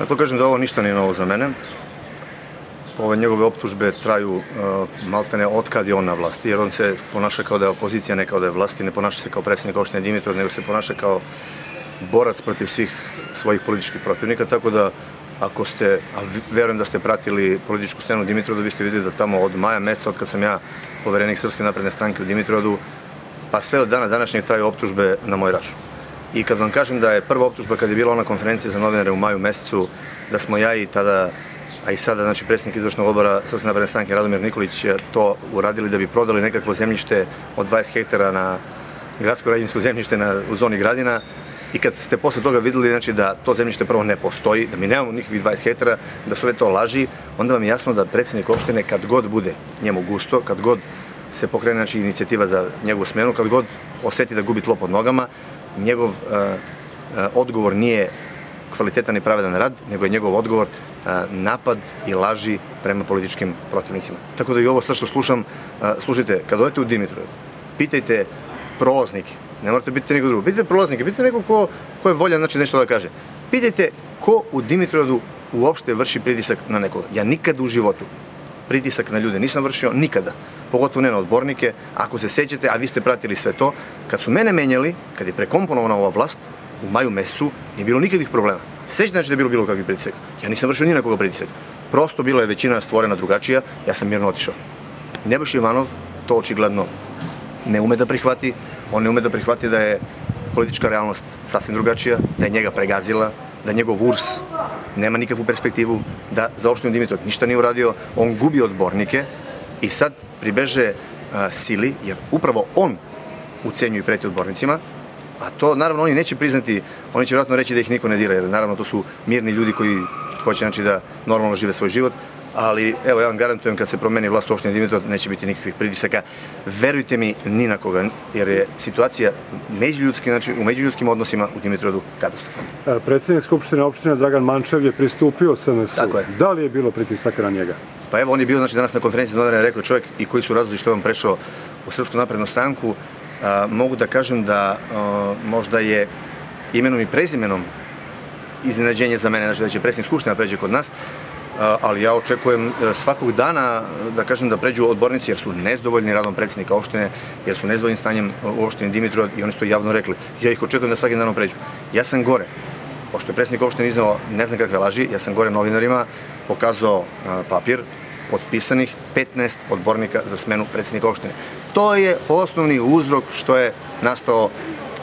Ja to kažem da ovo ništa nije novo za mene. Ove njegove optužbe traju uh, maltene od kad je on na vlasti, jer on se ponaša kao da je opozicija, ne kao da je vlasti, ne ponaša se kao predsjednik opštine Dimitrov, nego se ponaša kao borac protiv svih svojih političkih protivnika, tako da ako ste, a verujem da ste pratili političku scenu u Dimitrovu, vi ste videli da tamo od maja meseca, od kad sam ja poverenik Srpske napredne stranke u Dimitrovu, pa sve od dana današnjeg traju optužbe na moj račun. I kad vam kažem da je prva optužba kad je bila ona konferencija za novinare u maju mesecu, da smo ja i tada, a i sada, znači predsjednik izvršnog odbora Srpske napredne stranke Radomir Nikolić to uradili da bi prodali nekakvo zemljište od 20 hektara na gradsko-građinsko zemljište na, u zoni Gradina, i kad ste posle toga videli znači, da to zemljište prvo ne postoji, da mi nemamo nikakvih 20 hektara, da su sve to laži, onda vam je jasno da predsednik opštine kad god bude njemu gusto, kad god se pokrene znači, inicijativa za njegovu smenu, kad god oseti da gubi tlo pod nogama, njegov uh, uh, odgovor nije kvalitetan i pravedan rad, nego je njegov odgovor uh, napad i laži prema političkim protivnicima. Tako da i ovo sve što slušam, slušajte, kad odete u Dimitrov, pitajte prolaznike, ne morate biti neko drugo, pitajte prolaznike, pitajte neko ko, ko je voljan znači, nešto da kaže. Pitajte ko u Dimitrovdu uopšte vrši pritisak na nekoga. Ja nikada u životu pritisak na ljude nisam vršio, nikada pogotovo ne na odbornike, ako se sećate, a vi ste pratili sve to, kad su mene menjali, kad je prekomponovana ova vlast, u maju mesecu nije bilo nikakvih problema. Sećate znači da je bilo bilo kakvih pritisak? Ja nisam vršio ni na koga pritisak. Prosto bila je većina stvorena drugačija, ja sam mirno otišao. Nebojš Ivanov to očigledno ne ume da prihvati, on ne ume da prihvati da je politička realnost sasvim drugačija, da je njega pregazila, da njegov URS nema nikakvu perspektivu, da za opštinu Dimitrov ništa nije uradio, on gubi odbornike, I sad pribeže a, sili, jer upravo on ucenjuje preti odbornicima, a to naravno oni neće priznati, oni će vjerojatno reći da ih niko ne dira, jer naravno to su mirni ljudi koji hoće znači, da normalno žive svoj život, ali evo ja vam garantujem kad se promeni vlast u opštini Dimitrov neće biti nikakvih pritisaka. Verujte mi ni na koga, jer je situacija međuljudski, znači u međuljudskim odnosima u Dimitrovu katastrofalna. E, Predsednik Skupštine opštine Dragan Mančev je pristupio SNS-u. Da li je bilo pritisaka na njega? Pa evo on je bio znači danas na konferenciji novinara rekao čovjek i koji su razlozi što je on prešao u Srpsku naprednu stranku. A, mogu da kažem da a, možda je imenom i prezimenom iznenađenje za mene, znači da će predsjednik Skupština pređe kod nas, ali ja očekujem e, svakog dana da kažem da pređu odbornici jer su nezdovoljni radom predsjednika opštine, jer su nezdovoljni stanjem u opštini Dimitrov i oni su to javno rekli. Ja ih očekujem da svakim danom pređu. Ja sam gore, pošto je predsjednik opštine iznao ne znam kakve laži, ja sam gore novinarima pokazao papir potpisanih 15 odbornika za smenu predsjednika opštine. To je osnovni uzrok što je nastao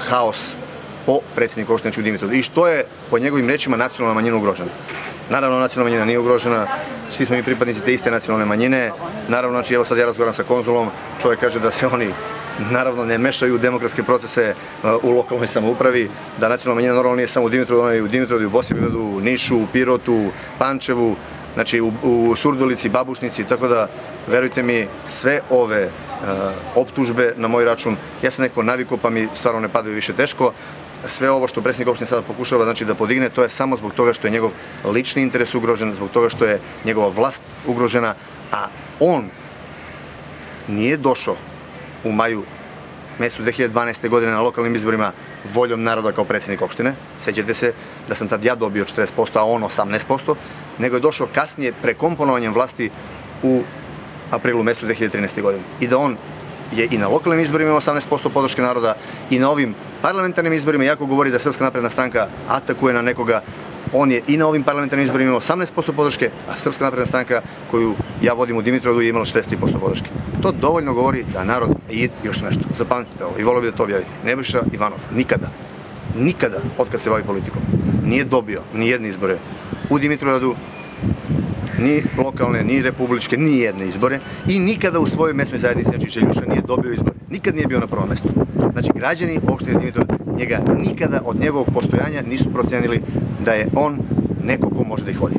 haos po predsjedniku opštine Čudimitrov i što je po njegovim rečima nacionalna manjina ugrožena. Naravno, nacionalna manjina nije ugrožena, svi smo mi pripadnici te iste nacionalne manjine. Naravno, znači, evo sad ja razgovaram sa konzulom, čovjek kaže da se oni naravno ne mešaju demokratske procese uh, u lokalnoj samoupravi, da nacionalna manjina normalno nije samo u Dimitrovu, ona je u Dimitrovu, u Bosilegradu, u Nišu, u Pirotu, Pančevu, znači u, u Surdulici, Babušnici, tako da, verujte mi, sve ove uh, optužbe na moj račun, ja sam neko naviko pa mi stvarno ne padaju više teško, sve ovo što predsjednik opštine sada pokušava znači, da podigne, to je samo zbog toga što je njegov lični interes ugrožen, zbog toga što je njegova vlast ugrožena, a on nije došao u maju mesecu 2012. godine na lokalnim izborima voljom naroda kao predsjednik opštine. Sećate se da sam tad ja dobio 40%, a on 18%, nego je došao kasnije prekomponovanjem vlasti u aprilu mesecu 2013. godine. I da on je i na lokalnim izborima imao 18% podrške naroda i na ovim parlamentarnim izborima, jako govori da Srpska napredna stranka atakuje na nekoga, on je i na ovim parlamentarnim izborima imao 18% podrške, a Srpska napredna stranka koju ja vodim u Dimitrovu je imala 63% podrške. To dovoljno govori da narod, i još nešto, zapamtite ovo i volio bi da to objavite, Nebojša Ivanov, nikada, nikada, od kad se bavi politikom, nije dobio ni jedne izbore u Dimitrovgradu, ni lokalne, ni republičke, ni jedne izbore i nikada u svojoj mesnoj zajednici, znači Željuša nije dobio izbore. Nikad nije bio na prvom mestu. Znači građani opštine Dimitrov njega nikada od njegovog postojanja nisu procenili da je on neko ko može da ih vodi.